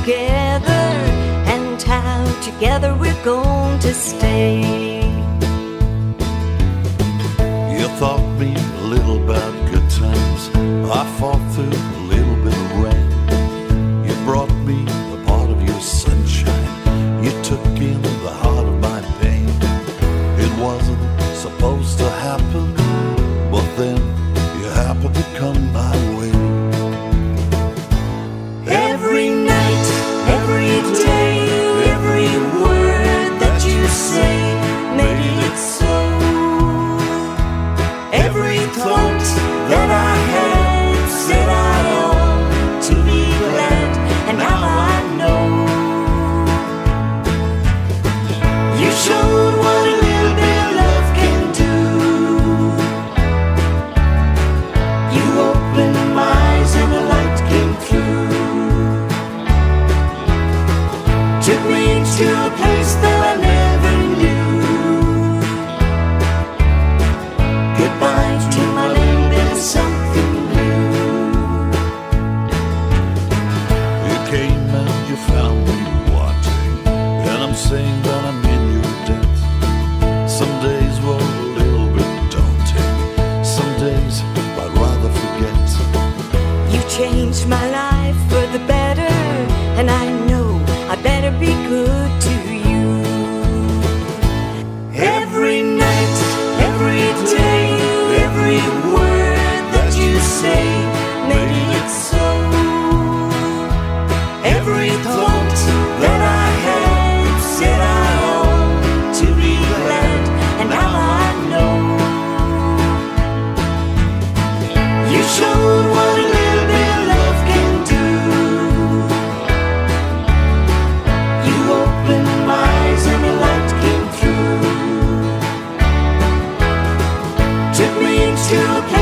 together and how together we're going to stay. You thought me a little about good times. I fought through a little bit of rain. You brought me a part of your sunshine. You took in the heart of my pain. It wasn't supposed to happen, but then you happened to come by. 一生。changed my life for the better. took me to